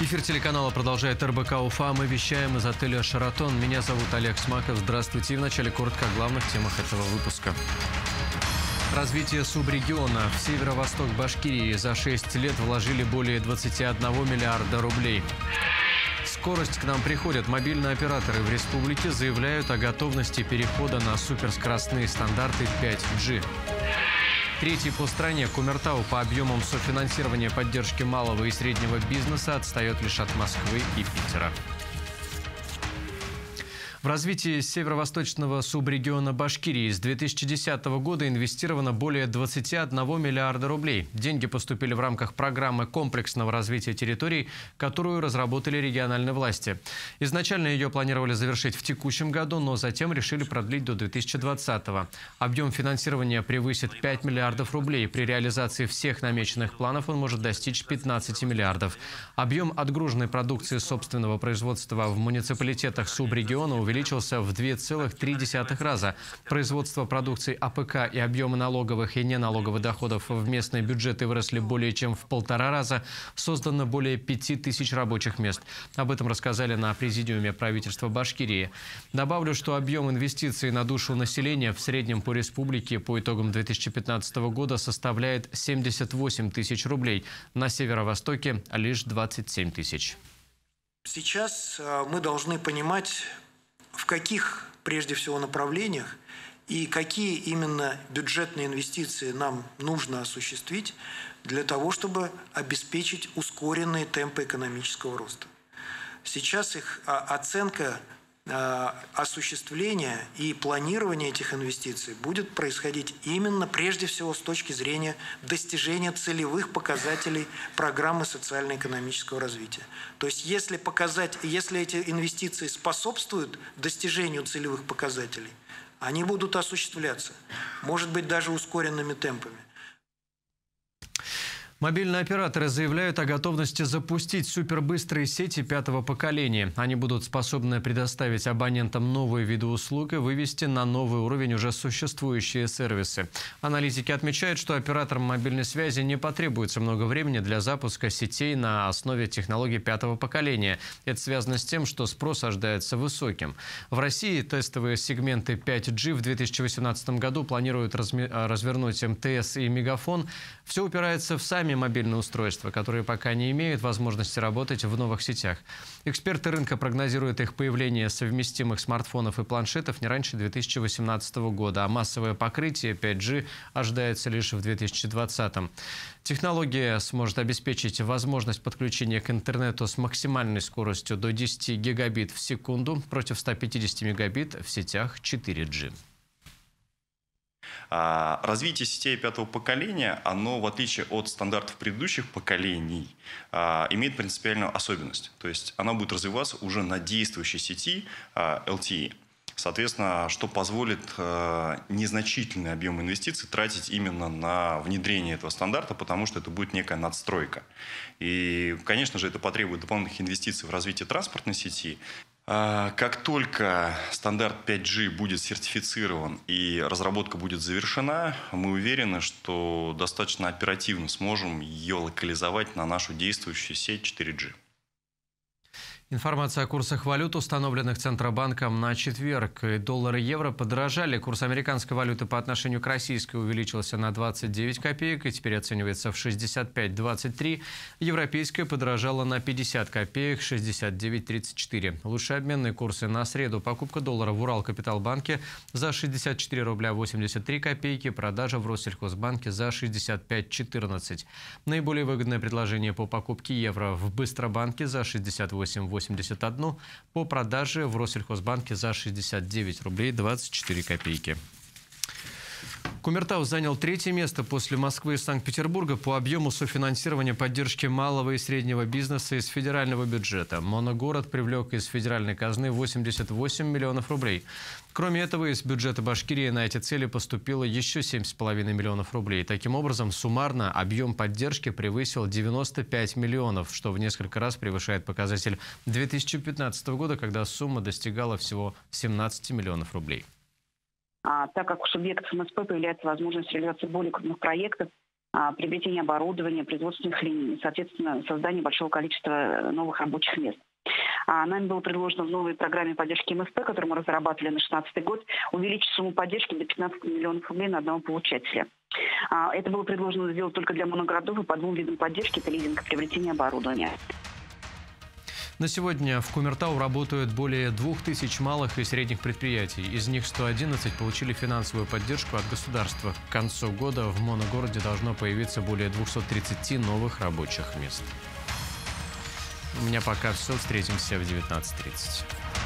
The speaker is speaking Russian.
Эфир телеканала продолжает РБК Уфа. Мы вещаем из отеля «Шаратон». Меня зовут Олег Смаков. Здравствуйте. И в начале коротко о главных темах этого выпуска. Развитие субрегиона. В северо-восток Башкирии за 6 лет вложили более 21 миллиарда рублей. Скорость к нам приходят. Мобильные операторы в республике заявляют о готовности перехода на суперскоростные стандарты 5G. Третий по стране Кумертау по объемам софинансирования поддержки малого и среднего бизнеса отстает лишь от Москвы и Питера. В развитии северо-восточного субрегиона Башкирии с 2010 года инвестировано более 21 миллиарда рублей. Деньги поступили в рамках программы комплексного развития территорий, которую разработали региональные власти. Изначально ее планировали завершить в текущем году, но затем решили продлить до 2020 -го. Объем финансирования превысит 5 миллиардов рублей. При реализации всех намеченных планов он может достичь 15 миллиардов. Объем отгруженной продукции собственного производства в муниципалитетах субрегиона увеличился в 2,3 раза. Производство продукции АПК и объемы налоговых и неналоговых доходов в местные бюджеты выросли более чем в полтора раза. Создано более 5 тысяч рабочих мест. Об этом рассказали на президиуме правительства Башкирии. Добавлю, что объем инвестиций на душу населения в среднем по республике по итогам 2015 года составляет 78 тысяч рублей. На северо-востоке лишь 27 тысяч. Сейчас э, мы должны понимать в каких, прежде всего, направлениях и какие именно бюджетные инвестиции нам нужно осуществить для того, чтобы обеспечить ускоренные темпы экономического роста. Сейчас их а, оценка осуществление и планирование этих инвестиций будет происходить именно прежде всего с точки зрения достижения целевых показателей программы социально-экономического развития. То есть если, показать, если эти инвестиции способствуют достижению целевых показателей, они будут осуществляться, может быть даже ускоренными темпами. Мобильные операторы заявляют о готовности запустить супербыстрые сети пятого поколения. Они будут способны предоставить абонентам новые виды услуг и вывести на новый уровень уже существующие сервисы. Аналитики отмечают, что операторам мобильной связи не потребуется много времени для запуска сетей на основе технологий пятого поколения. Это связано с тем, что спрос ожидается высоким. В России тестовые сегменты 5G в 2018 году планируют развернуть МТС и Мегафон. Все упирается в сами сами мобильные устройства, которые пока не имеют возможности работать в новых сетях. Эксперты рынка прогнозируют их появление совместимых смартфонов и планшетов не раньше 2018 года, а массовое покрытие 5G ожидается лишь в 2020. Технология сможет обеспечить возможность подключения к интернету с максимальной скоростью до 10 гигабит в секунду против 150 мегабит в сетях 4G. А, развитие сетей пятого поколения, оно, в отличие от стандартов предыдущих поколений, а, имеет принципиальную особенность. То есть она будет развиваться уже на действующей сети LTE. А, Соответственно, что позволит незначительный объем инвестиций тратить именно на внедрение этого стандарта, потому что это будет некая надстройка. И, конечно же, это потребует дополнительных инвестиций в развитие транспортной сети. А, как только стандарт 5G будет сертифицирован и разработка будет завершена, мы уверены, что достаточно оперативно сможем ее локализовать на нашу действующую сеть 4G. Информация о курсах валют, установленных Центробанком на четверг. Доллар и евро подорожали. Курс американской валюты по отношению к российской увеличился на 29 копеек и теперь оценивается в 65,23. Европейская подорожала на 50 копеек, 69,34. Лучшие обменные курсы на среду. Покупка доллара в Урал Капиталбанке за 64 рубля 83 копейки. Продажа в Россельхозбанке за 65,14. Наиболее выгодное предложение по покупке евро в Быстробанке за 68,8 81 по продаже в Россельхозбанке за 69 рублей 24 копейки. Кумертау занял третье место после Москвы и Санкт-Петербурга по объему софинансирования поддержки малого и среднего бизнеса из федерального бюджета. Моногород привлек из федеральной казны 88 миллионов рублей. Кроме этого, из бюджета Башкирии на эти цели поступило еще 7,5 миллионов рублей. Таким образом, суммарно объем поддержки превысил 95 миллионов, что в несколько раз превышает показатель 2015 года, когда сумма достигала всего 17 миллионов рублей а, так как у субъектов МСП появляется возможность реализации более крупных проектов а, приобретение оборудования, производственных линий, соответственно, создание большого количества новых рабочих мест. А нами было предложено в новой программе поддержки МСП, которую мы разрабатывали на 2016 год, увеличить сумму поддержки до 15 миллионов рублей на одного получателя. А, это было предложено сделать только для моногородов и по двум видам поддержки – это лизинг и приобретение оборудования. На сегодня в Кумертау работают более 2000 малых и средних предприятий. Из них 111 получили финансовую поддержку от государства. К концу года в моногороде должно появиться более 230 новых рабочих мест. У меня пока все. Встретимся в 19.30.